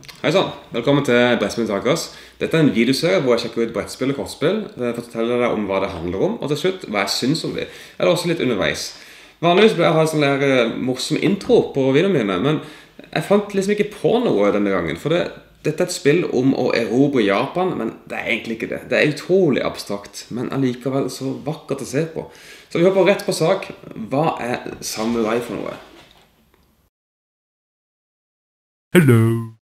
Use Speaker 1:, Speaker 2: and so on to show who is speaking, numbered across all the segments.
Speaker 1: Hei sann, velkommen til Brettspill Takers. Dette er en videoserie hvor jeg sjekker ut brettspill og kortspill. Jeg forteller deg om hva det handler om, og til slutt hva jeg syns om dem. Eller også litt underveis. Vanligvis pleier jeg å ha en sånn der eh, morsom intro på videoene mine, men jeg fant liksom ikke på noe denne gangen. For det, dette er et spill om å erobre Japan, men det er egentlig ikke det. Det er utrolig abstrakt, men allikevel så vakkert å se på. Så vi hopper rett på sak. Hva er samurai for noe?
Speaker 2: Hello.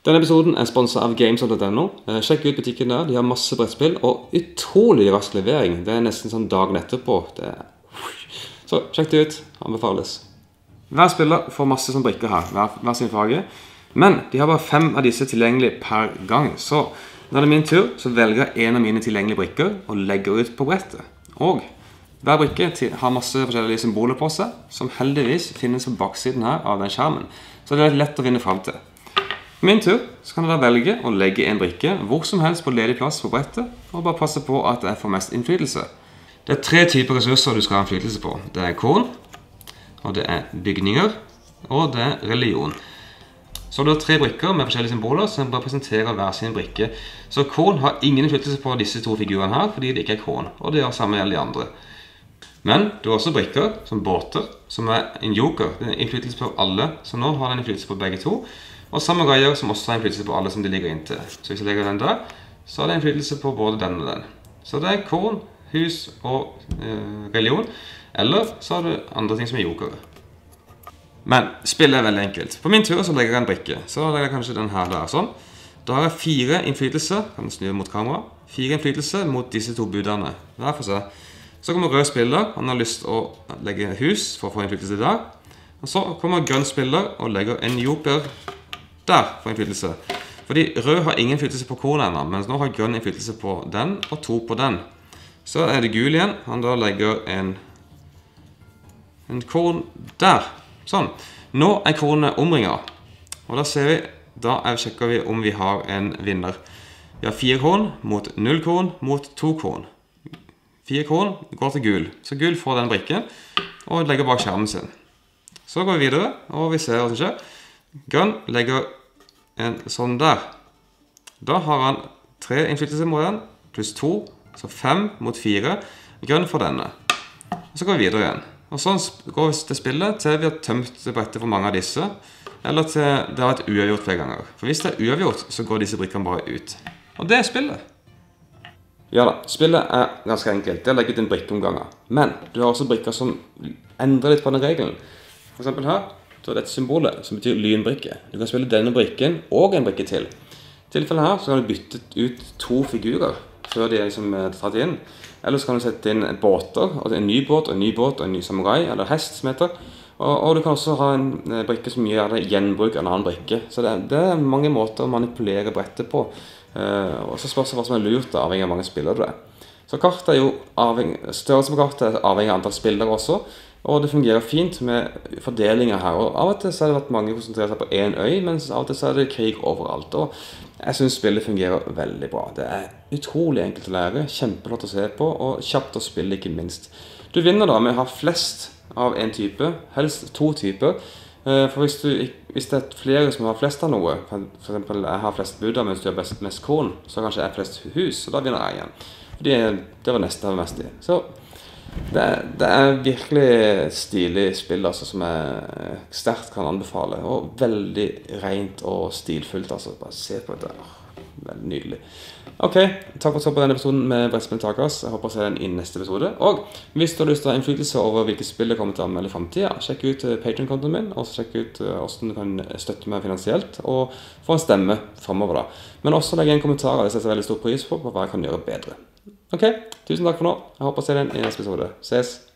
Speaker 1: Denne episoden er sponsa av games.no. Eh, Sjekk ut butikken der. De har masse brettspill og utrolig rask levering. Det er nesten sånn dagen etterpå. Er... Så sjekk det ut. Anbefales. Hver spiller får masse sånn brikker her, hver, hver sin farge. Men de har bare fem av disse tilgjengelig per gang. Så når det er min tur, så velger jeg en av mine tilgjengelige brikker og legger ut på brettet. Og hver brikke har masse forskjellige symboler på seg, som heldigvis finnes på baksiden her av den skjermen. Så det er lett å vinne fram til. Min tur så kan da velge å legge en brikke hvor som helst på ledig plass på brettet, og bare passe på at jeg får mest innflytelse. Det er tre typer ressurser du skal ha innflytelse på. Det er korn, og det er bygninger, og det er religion. Så du har tre brikker med forskjellige symboler som representerer hver sin brikke. Så korn har ingen innflytelse på disse to figurene her, fordi det ikke er korn. Og det gjør samme gjelder de andre. Men du har også brikker, som båter, som er en joker. Det er innflytelse på alle, så nå har den innflytelse på begge to. Og samme samuraier, som også har innflytelse på alle som de ligger inntil. Så hvis jeg legger den der, så har det innflytelse på både den og den. Så det er korn, hus og eh, religion. Eller så har du andre ting som er jokere. Men spillet er veldig enkelt. På min tur så legger jeg en brikke. Så legger jeg kanskje den her der, sånn. Da har jeg fire innflytelse, kan snu mot kamera, fire innflytelse mot disse to budene. Hver for seg. Så kommer rød spiller, han har lyst å legge hus for å få innflytelse der. Og så kommer grønn spiller og legger en joker der for innflytelse. Fordi rød har ingen innflytelse på kornet ennå, mens nå har grønn innflytelse på den og to på den. Så er det gul igjen. Han da legger en, en korn der. Sånn. Nå er kornet omringa. Og da ser vi, da er, sjekker vi om vi har en vinner. Vi har fire korn mot null korn mot to korn. Fire korn går til gul. Så gul får den brikken og legger bak skjermen sin. Så går vi videre, og vi ser hva som skjer. Grønn legger en sånn der. Da har han tre innflytelse mot den, pluss to, så fem mot fire. Grønn for denne. Og så går vi videre igjen. Og sånn går vi til spillet til vi har tømt brettet for mange av disse. Eller til det har vært uavgjort flere ganger. For hvis det er uavgjort, så går disse brikkene bare ut. Og det er spillet. Ja da, spillet er ganske enkelt. Det er legget inn brikkeomganger. Men du har også brikker som endrer litt på den regelen. Eksempel her, så er dette symbolet som betyr lynbrikke. Du kan spille denne brikken og en brikke til. I tilfellet her så kan du bytte ut to figurer før de er liksom eh, tatt inn. Eller så kan du sette inn båter, altså en ny båt og en ny båt og en ny samurai, eller hest som heter. Og, og du kan også ha en eh, brikke som gjør det gjenbruk av en annen brikke. Så det, det er mange måter å manipulere brettet på. Eh, og så spørs det hva som er lurt, avhengig av hvor mange spillere du er. Så kartet er jo avhengig, Størrelsen på kartet er avhengig av antall spillere også. Og det fungerer fint med fordelinger her. Og Av og til så har det vært mange konsentrerer seg på én øy, mens av og til så er det krig overalt. Og jeg syns spillet fungerer veldig bra. Det er utrolig enkelt å lære, kjempelott å se på, og kjapt å spille, ikke minst. Du vinner da med å ha flest av én type, helst to typer. Eh, For hvis, du, hvis det er flere som har flest av noe, f.eks. jeg har flest buddha mens du har best, mest korn, så kanskje jeg har flest hus, og da vinner jeg igjen. Fordi det var nesten jeg var mest. Så det det er virkelig stilig spill altså, som jeg sterkt kan anbefale. Og veldig rent og stilfullt. Altså. Bare se på dette. Veldig nydelig. Ok, takk for at du så på denne episoden med Brettspill Takas. Jeg håper å se den i neste episode. Og hvis du har lyst til å ha innflytelse over hvilke spill jeg kommer til å anmelde i framtida, sjekk ut Patrion-kontoen min, og sjekk ut eh, hvordan du kan støtte meg finansielt, og få en stemme framover, da. Men også legg igjen kommentarer. Det setter jeg veldig stor pris på, på hva jeg kan gjøre bedre. Ok, tusen takk for nå. Jeg håper å se deg i neste episode. Ses.